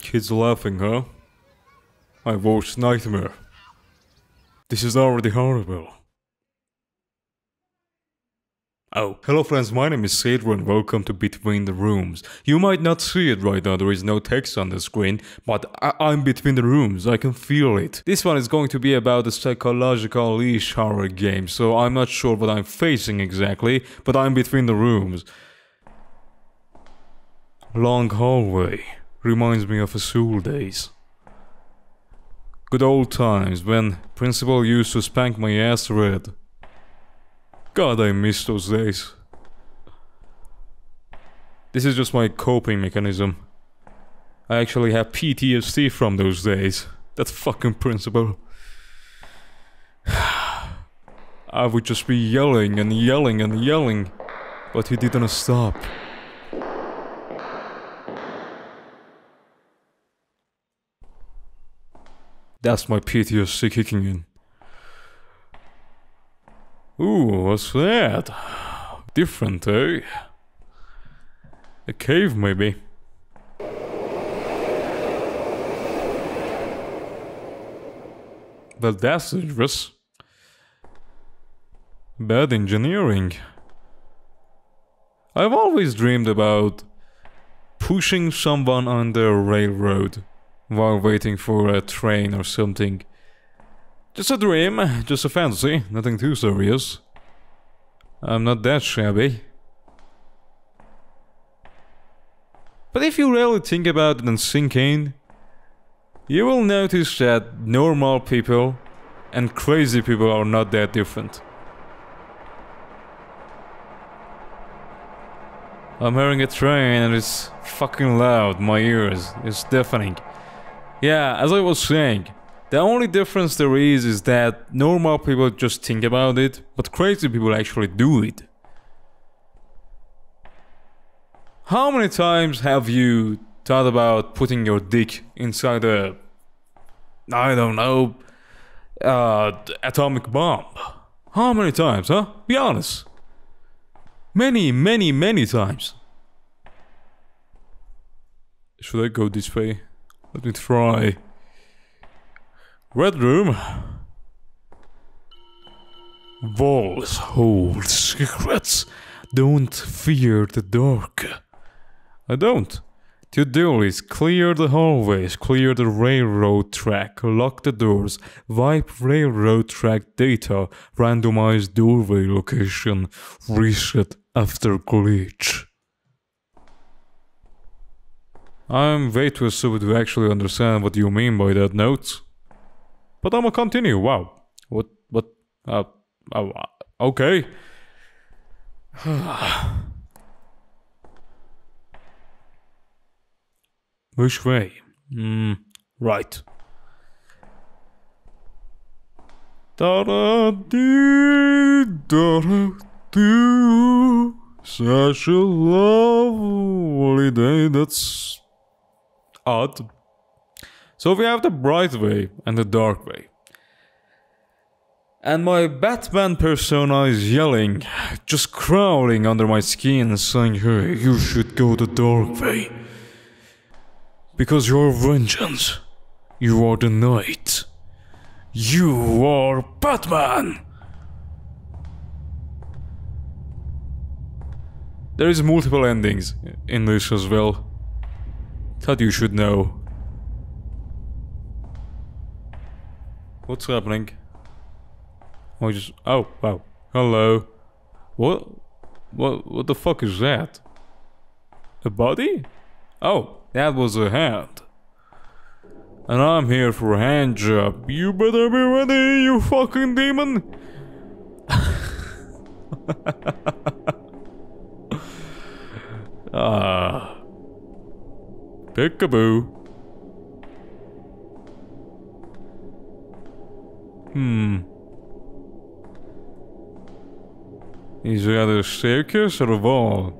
Kids laughing, huh? My worst nightmare. This is already horrible. Oh, hello friends, my name is Sadro and welcome to Between the Rooms. You might not see it right now, there is no text on the screen, but I am between the rooms, I can feel it. This one is going to be about a psychological leash horror game, so I'm not sure what I'm facing exactly, but I'm between the rooms. Long hallway reminds me of school days. Good old times when principal used to spank my ass red. God, I miss those days. This is just my coping mechanism. I actually have PTSD from those days. That fucking principal. I would just be yelling and yelling and yelling, but he didn't stop. That's my PTSD kicking in. Ooh, what's that? Different, eh? A cave, maybe. Well, that's dangerous. Bad engineering. I've always dreamed about pushing someone on the railroad while waiting for a train or something. Just a dream, just a fantasy, nothing too serious. I'm not that shabby. But if you really think about it and sink in, you will notice that normal people and crazy people are not that different. I'm hearing a train and it's fucking loud, my ears, it's deafening. Yeah, as I was saying, the only difference there is is that normal people just think about it, but crazy people actually do it. How many times have you thought about putting your dick inside a... I don't know... Uh, atomic bomb? How many times, huh? Be honest. Many, many, many times. Should I go this way? Let me try. Red room. Walls hold secrets. Don't fear the dark. I don't. To do is clear the hallways, clear the railroad track, lock the doors, wipe railroad track data, randomize doorway location, reset after glitch. I'm way too stupid to actually understand what you mean by that note. But I'm gonna continue, wow. What, what, uh, oh, okay. Which way? Hmm, right. Da da dee da da do. Such a lovely day. That's odd. So we have the bright way and the dark way. And my Batman persona is yelling, just crawling under my skin saying, hey, you should go the dark way. Because you're vengeance. You are the knight. You are Batman! There is multiple endings in this as well. Thought you should know. What's happening? Oh, just oh wow. Hello. What? What? What the fuck is that? A body? Oh, that was a hand. And I'm here for a hand job. You better be ready, you fucking demon. Peekaboo. Hmm. Is that a staircase or wall?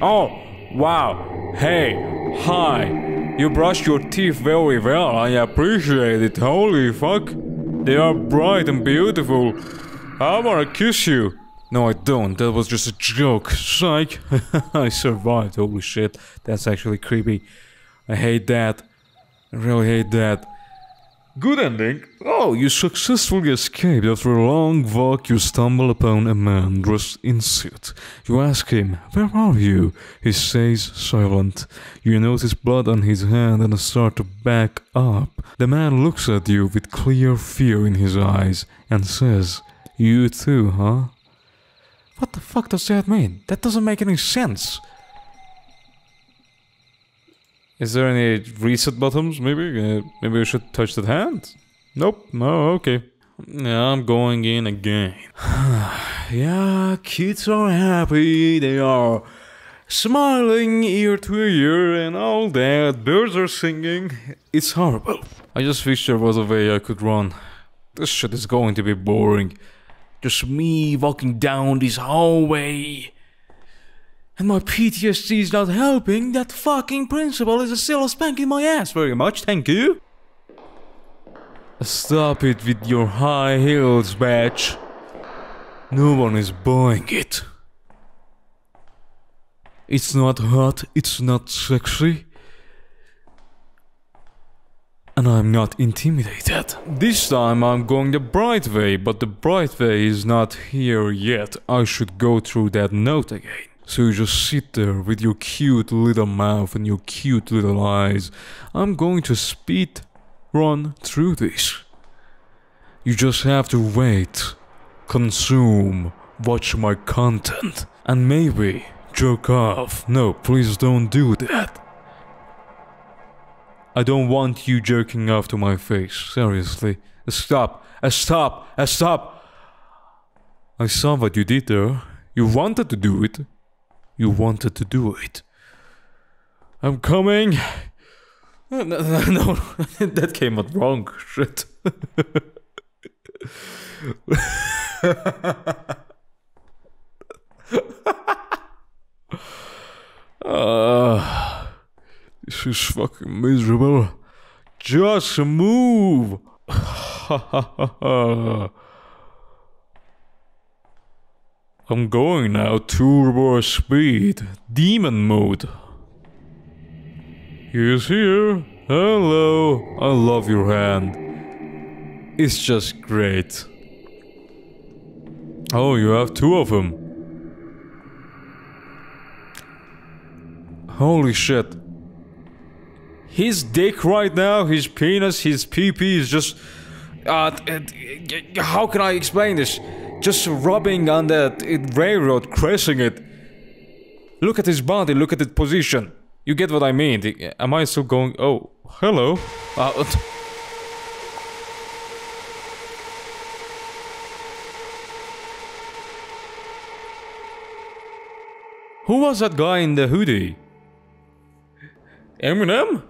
Oh, wow. Hey, hi. You brushed your teeth very well. I appreciate it. Holy fuck. They are bright and beautiful. I wanna kiss you. No, I don't. That was just a joke. Psych. I survived. Holy shit. That's actually creepy. I hate that. I really hate that. Good ending. Oh, you successfully escaped. After a long walk, you stumble upon a man dressed in suit. You ask him, Where are you? He stays silent. You notice blood on his hand and start to back up. The man looks at you with clear fear in his eyes and says, You too, huh? What the fuck does that mean? That doesn't make any sense. Is there any reset buttons? Maybe, uh, maybe we should touch that hand. Nope. No. Okay. Yeah, I'm going in again. yeah, kids are happy. They are smiling ear to ear and all that. Birds are singing. It's horrible. I just wish there was a way I could run. This shit is going to be boring. Just me walking down this hallway. And my PTSD is not helping. That fucking principal is a still spanking my ass very much, thank you. Stop it with your high heels, bitch. No one is buying it. It's not hot, it's not sexy. And I'm not intimidated. This time I'm going the bright way, but the bright way is not here yet. I should go through that note again. So you just sit there with your cute little mouth and your cute little eyes. I'm going to speed run through this. You just have to wait, consume, watch my content, and maybe jerk off. No, please don't do that. I don't want you jerking off to my face, seriously. Stop, stop, stop! I saw what you did there. You wanted to do it. You wanted to do it. I'm coming. No, no, no that came out wrong. Shit. uh, this is fucking miserable. Just move. I'm going now turbo speed, demon mode. He's here. Hello. I love your hand. It's just great. Oh, you have two of them. Holy shit. His dick right now, his penis, his pee-pee is just... Uh, how can I explain this? just rubbing on that railroad, crushing it. Look at his body, look at its position. You get what I mean. Am I still going? Oh, hello. Uh, Who was that guy in the hoodie? Eminem?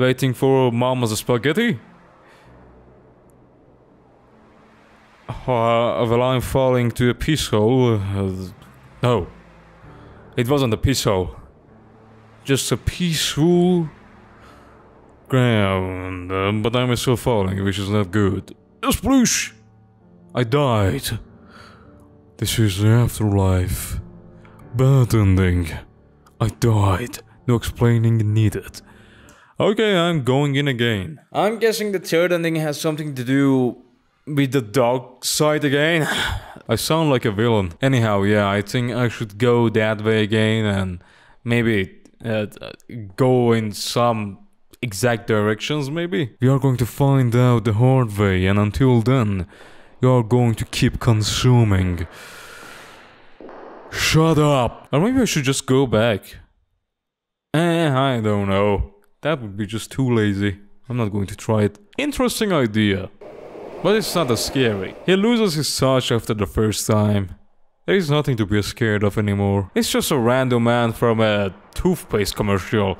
Waiting for Mama's spaghetti? uh, while I'm falling to a piece hole. Uh, no. It wasn't a piece hole. Just a peaceful ground. Uh, but I'm still falling, which is not good. Sploosh! I died. This is the afterlife. Bad ending. I died. No explaining needed. Okay, I'm going in again. I'm guessing the third ending has something to do with the dog side again. I sound like a villain. Anyhow, yeah, I think I should go that way again and maybe uh, go in some exact directions, maybe? We are going to find out the hard way, and until then, you are going to keep consuming. Shut up! Or maybe I should just go back. Eh, I don't know. That would be just too lazy. I'm not going to try it. Interesting idea. But it's not as scary. He loses his touch after the first time. There is nothing to be scared of anymore. It's just a random man from a toothpaste commercial.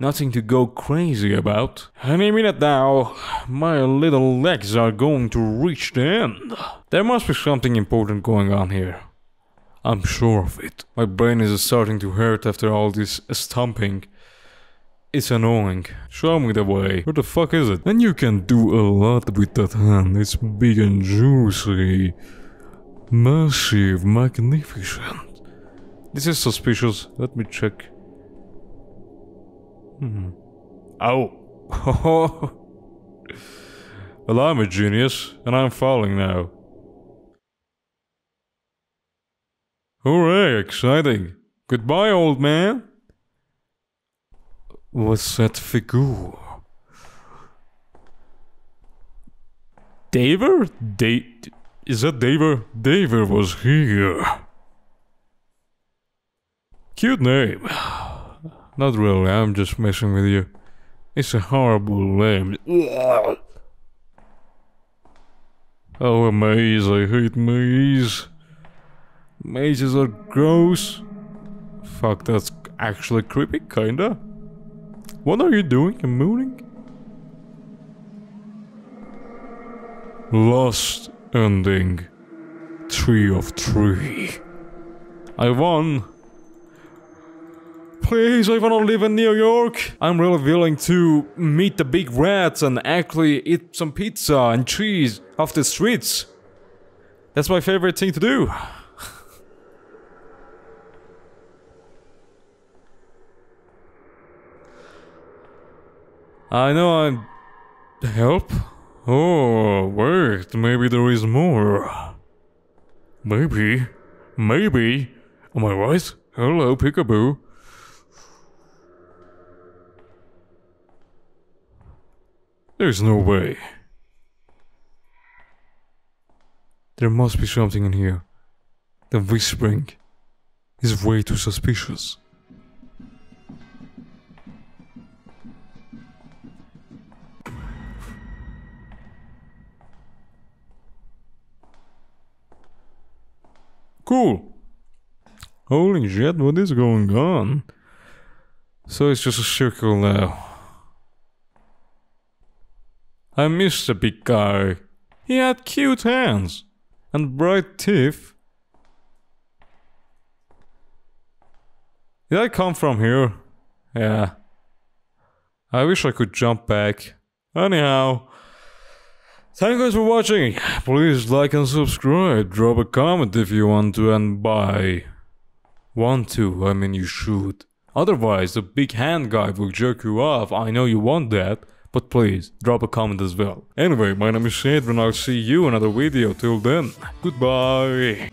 Nothing to go crazy about. Any minute now, my little legs are going to reach the end. There must be something important going on here. I'm sure of it. My brain is starting to hurt after all this stomping. It's annoying. Show me the way. Where the fuck is it? And you can do a lot with that hand. It's big and juicy. Massive, magnificent. This is suspicious. Let me check. Hmm. Oh. well, I'm a genius, and I'm falling now. Hooray, exciting. Goodbye, old man. What's that figure? Daver? Da- is that Daver? Daver was here. Cute name. Not really, I'm just messing with you. It's a horrible name. Oh, a maze, I hate maze. Mazes are gross. Fuck, that's actually creepy, kinda. What are you doing? A mooning? Lost ending. Three of three. I won. Please, I wanna live in New York. I'm really willing to meet the big rats and actually eat some pizza and cheese off the streets. That's my favorite thing to do. I know I'm... Help? Oh, wait, maybe there is more. Maybe. Maybe. Am I right? Hello, Peekaboo. There's no way. There must be something in here. The whispering is way too suspicious. Cool. Holy shit, what is going on? So it's just a circle now. I missed the big guy. He had cute hands and bright teeth. Did I come from here? Yeah. I wish I could jump back. Anyhow, thank you guys for watching. Please like and subscribe. Drop a comment if you want to and buy. Want to, I mean you should. Otherwise, the big hand guy will jerk you off. I know you want that. But please, drop a comment as well. Anyway, my name is Shade and I'll see you in another video. Till then, goodbye.